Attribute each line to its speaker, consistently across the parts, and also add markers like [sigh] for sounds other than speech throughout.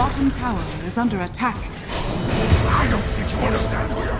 Speaker 1: bottom tower is under attack.
Speaker 2: I don't think you understand who you're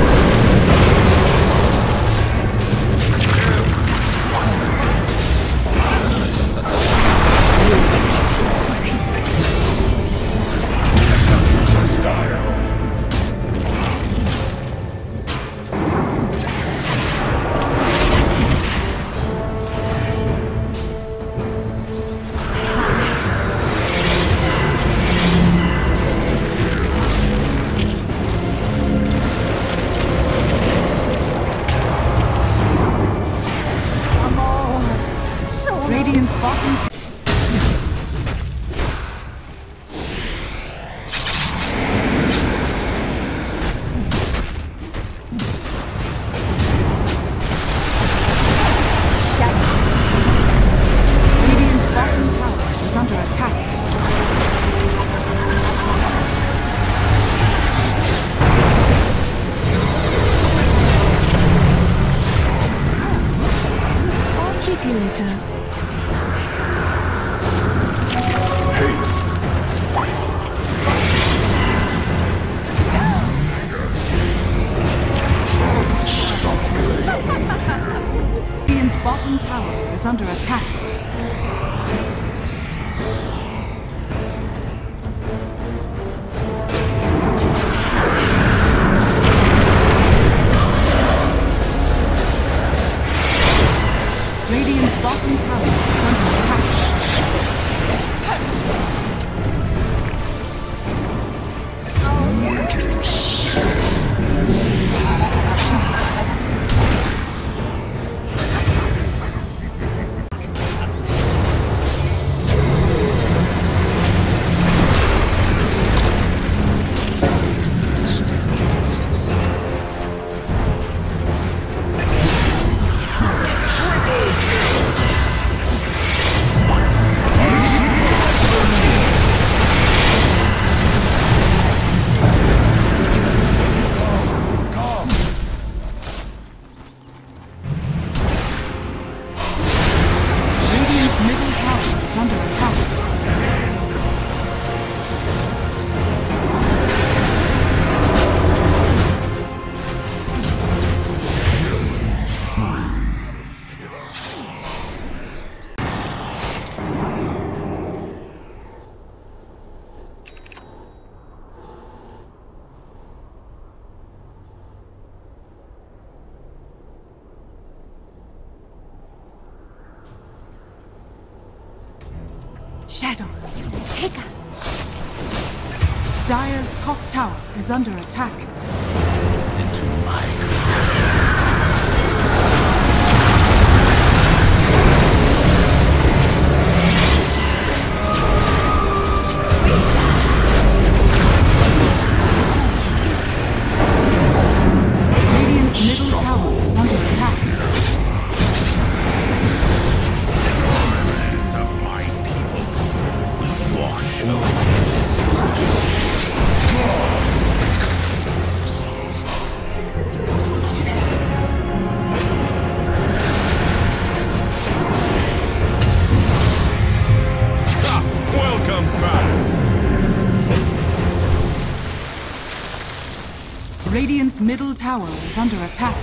Speaker 1: Bottom is under attack. Shadows, take us! Dire's top tower is under attack.
Speaker 2: Into my
Speaker 1: grave. middle tower is under attack.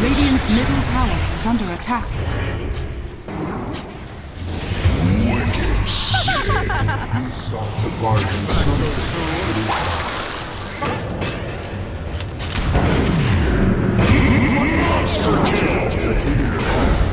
Speaker 1: Radiant's middle tower is under attack.
Speaker 2: Wicked [laughs] you sought to bargain something.
Speaker 1: Monster kill!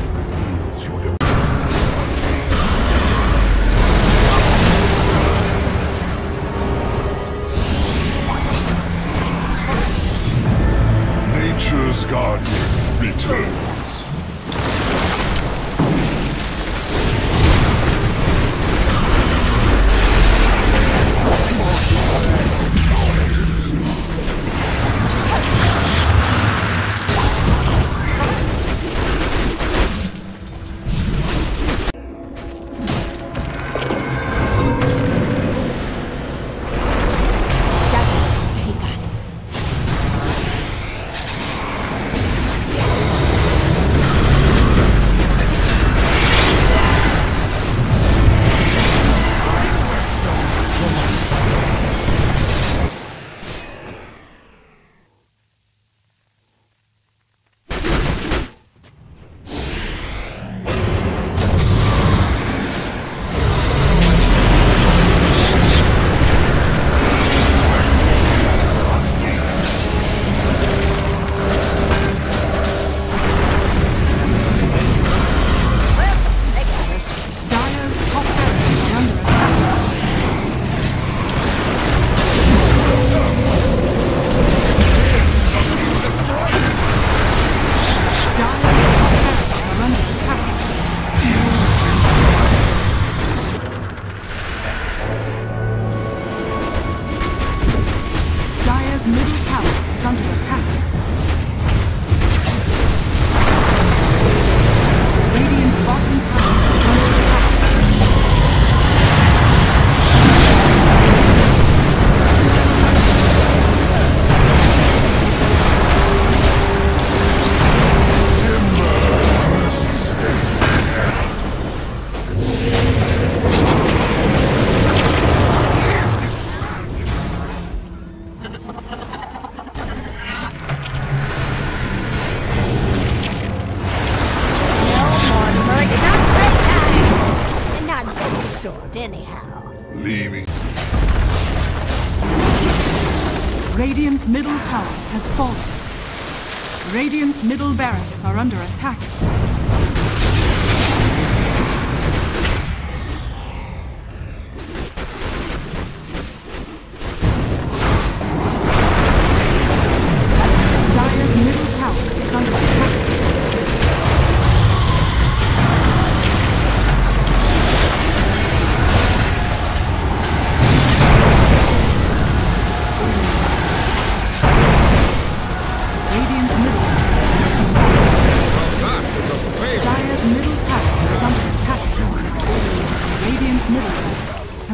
Speaker 1: tower has fallen. Radiant's middle barracks are under attack.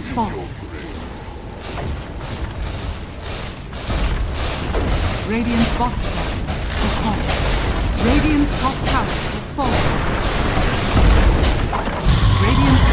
Speaker 1: Radiance fall. Radiant's bottom tower is falling. Radiant's top tower is fallen. Radiant's